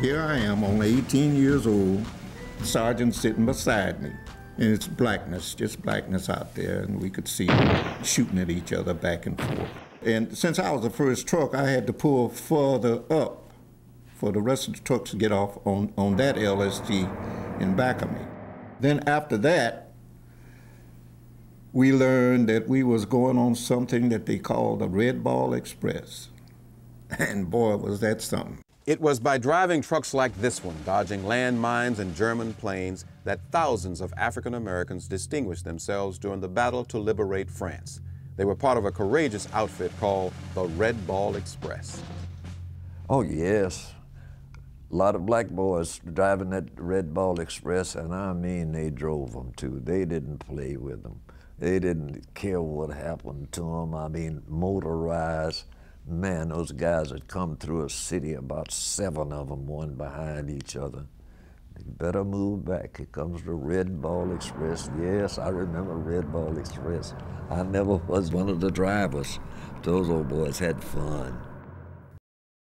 Here I am, only 18 years old, sergeant sitting beside me. And it's blackness, just blackness out there, and we could see shooting at each other back and forth. And since I was the first truck, I had to pull further up for the rest of the trucks to get off on, on that LST in back of me. Then after that, we learned that we was going on something that they called the Red Ball Express. And boy, was that something. It was by driving trucks like this one, dodging landmines and German planes, that thousands of African Americans distinguished themselves during the battle to liberate France. They were part of a courageous outfit called the Red Ball Express. Oh, yes. A lot of black boys driving that Red Ball Express, and I mean they drove them too. They didn't play with them. They didn't care what happened to them. I mean, motorized. Man, those guys had come through a city, about seven of them, one behind each other. You better move back. Here comes the Red Ball Express. Yes, I remember Red Ball Express. I never was one of the drivers. Those old boys had fun.